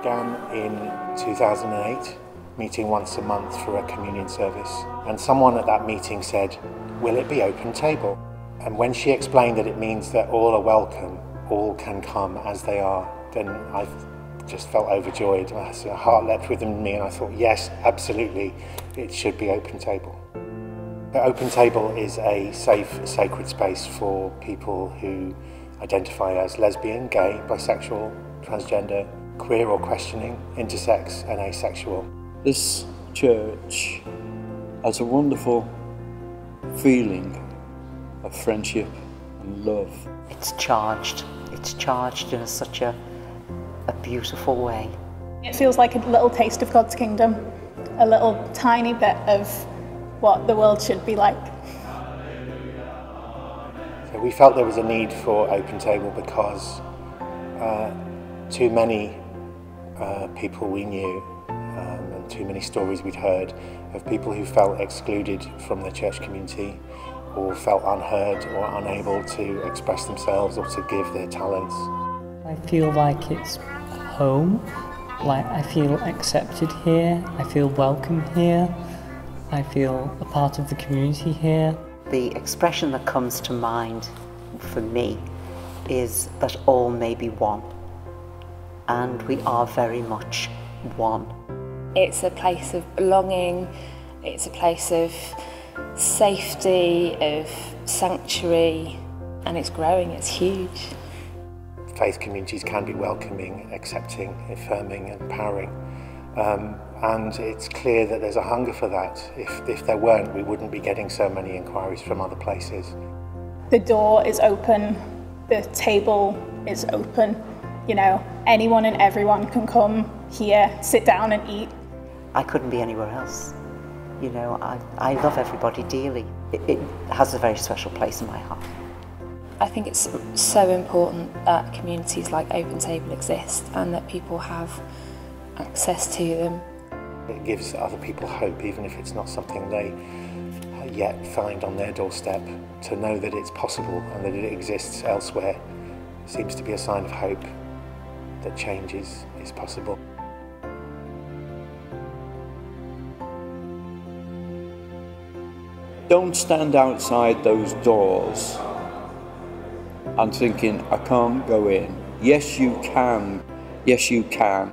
began in 2008, meeting once a month for a communion service. And someone at that meeting said, Will it be open table? And when she explained that it means that all are welcome, all can come as they are, then I just felt overjoyed. My heart leapt within me, and I thought, yes, absolutely, it should be open table. The open table is a safe, sacred space for people who identify as lesbian, gay, bisexual, transgender, queer or questioning, intersex, and asexual. This church has a wonderful feeling of friendship and love. It's charged. It's charged in such a, a beautiful way. It feels like a little taste of God's kingdom, a little tiny bit of what the world should be like. So we felt there was a need for Open Table because uh, too many uh, people we knew um, and too many stories we'd heard of people who felt excluded from the church community or felt unheard or unable to express themselves or to give their talents. I feel like it's home, like I feel accepted here, I feel welcome here, I feel a part of the community here. The expression that comes to mind for me is that all may be one, and we are very much one. It's a place of belonging, it's a place of safety, of sanctuary, and it's growing, it's huge. Faith communities can be welcoming, accepting, affirming, empowering. Um, and it's clear that there's a hunger for that. If, if there weren't, we wouldn't be getting so many inquiries from other places. The door is open, the table is open, you know, anyone and everyone can come here, sit down and eat. I couldn't be anywhere else. You know, I, I love everybody dearly. It, it has a very special place in my heart. I think it's so important that communities like Open Table exist and that people have access to them. It gives other people hope, even if it's not something they yet find on their doorstep, to know that it's possible and that it exists elsewhere seems to be a sign of hope that change is, is possible. Don't stand outside those doors and thinking, I can't go in. Yes, you can. Yes, you can.